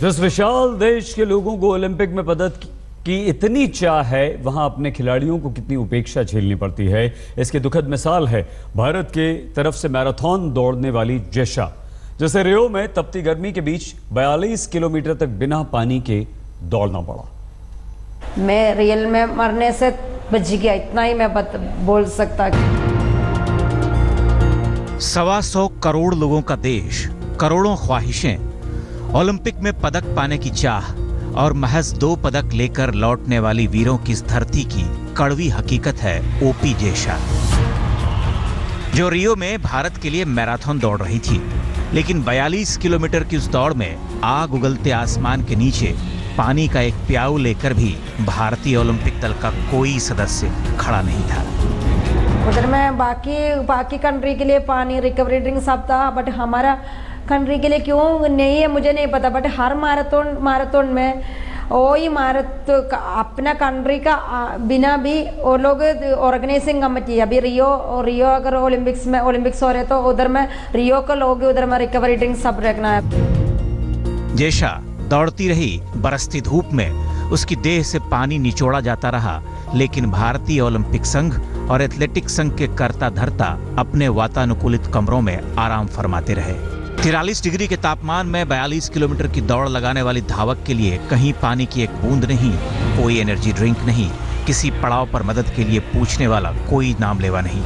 जिस विशाल देश के लोगों को ओलंपिक में पदक की इतनी चाह है वहाँ अपने खिलाड़ियों को कितनी उपेक्षा झेलनी पड़ती है। इसकी दुखद मिसाल है भारत के तरफ़ से मैराथन दौड़ने वाली जैशा जैसे रियो में तपती गर्मी के बीच 42 किलोमीटर तक बिना पानी के दौड़ना पड़ा। मैं रियल में मरने से बच गया इतना ही मैं बत, बोल सकता सवा सौ करोड़ लोगों का देश करोड़ों ख्वाहिशें ओलंपिक में पदक पाने की चाह और महज दो पदक लेकर लौटने वाली वीरों की धरती की कड़वी हकीकत है ओपी जेशा। जो रियो में भारत के लिए मैराथन दौड़ रही थी, लेकिन 42 किलोमीटर की उस दौड़ में आग उगलते आसमान के नीचे पानी का एक प्याऊ लेकर भी भारतीय ओलंपिक दल का कोई सदस्य खड़ा नहीं था। उधर में बाकी बाकी कंट्री के लिए पानी रिकवरी ड्रिंक सब था बट हमारा कंट्री के लिए क्यों नहीं है, मुझे नहीं पता बट हर मैराथन मैराथन में वही मारत अपना कंट्री का बिना भी वो लोग ऑर्गेनाइजिंग कमेटी अभी रियो रियो अगर ओलंपिक्स में ओलंपिक्स हो रहे तो उधर में रियो का लोग उधर में रिकवरी ड्रिंक सब रखना है। जेशा दौड़ती रही बरसती धूप में। उसकी देह से पानी निचोड़ा जाता रहा, लेकिन भारतीय ओलंपिक संघ और एथलेटिक संघ के कर्ता धरता अपने वातानुकूलित कमरों में आराम फरमाते रहे। तिरालीस डिग्री के तापमान में 42 किलोमीटर की दौड़ लगाने वाली धावक के लिए कहीं पानी की एक बूंद नहीं, कोई एनर्जी ड्रिंक नहीं, किसी पड़ाव पर मदद के लिए पूछने वाला कोई नाम लेवा नहीं।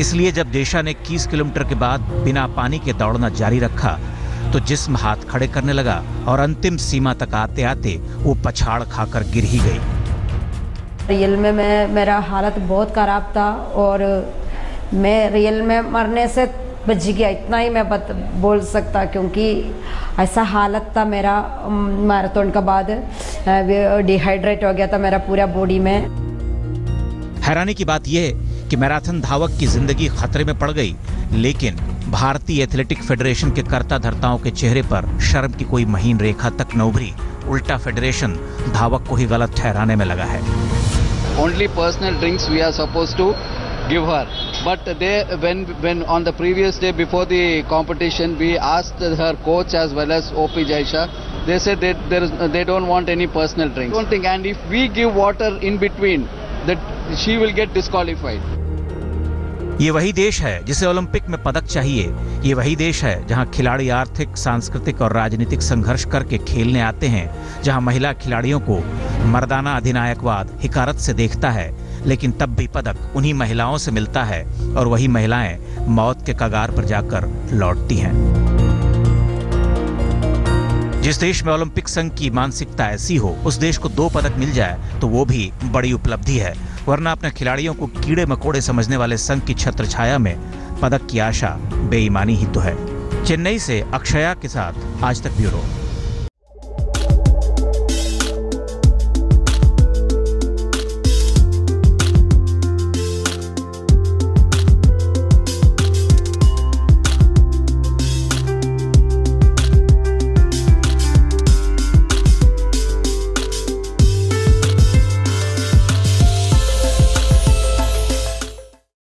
इसलिए जब देशा ने इक्कीस किलोमीटर के बाद बिना पानी के दौड़ना जारी रखा तो जिस्म हाथ खड़े करने लगा और अंतिम सीमा तक आते आते वो पछाड़ खाकर गिर ही गई। रियल में मैं, मेरा हालत बहुत ख़राब था और मैं रियल में मरने से बच गया। इतना ही मैं बत, बोल सकता क्योंकि ऐसा हालत था मेरा मैराथन का बाद डिहाइड्रेट हो गया था मेरा पूरा बॉडी में। हैरानी की बात यह कि मैराथन धावक की ज़िंदगी खतरे में पड़ गई लेकिन भारतीय एथलेटिक फेडरेशन के कर्ता धर्ताओं के चेहरे पर शर्म की कोई महीन रेखा तक न उभरी। उल्टा फेडरेशन धावक को ही गलत ठहराने में लगा है। Only personal drinks we are suppose to give her But they, when, when on the previous day before the competition, we asked her coach as well as OP Jaisha, they said they, there is, they don't want any personal drinks. Don't think, and if we give water in between, that she will get disqualified. ये वही देश है जिसे Olympic में पदक चाहिए ये वही देश है जहाँ खिलाड़ी आर्थिक सांस्कृतिक और राजनीतिक संघर्ष करके खेलने आते हैं जहाँ महिला खिलाड़ियों को मर्दाना अधिनायकवाद हिकारत से देखता है लेकिन तब भी पदक उन्हीं महिलाओं से मिलता है और वही महिलाएँ मौत के कगार पर जाकर लौटती हैं। जिस देश में ओलंपिक संघ की मानसिकता ऐसी हो, उस देश को दो पदक मिल जाए तो वो भी बड़ी उपलब्धि है। वरना अपने खिलाड़ियों को कीड़े मकोड़े समझने वाले संघ की छत्र छाया में पदक की आशा बेईमानी ही तो है। चेन्नई से अक्षया के साथ आज तक ब्यूरो।